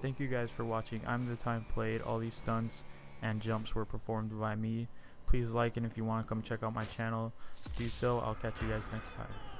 Thank you guys for watching. I'm the time played. All these stunts and jumps were performed by me. Please like and if you want to come check out my channel, do so. I'll catch you guys next time.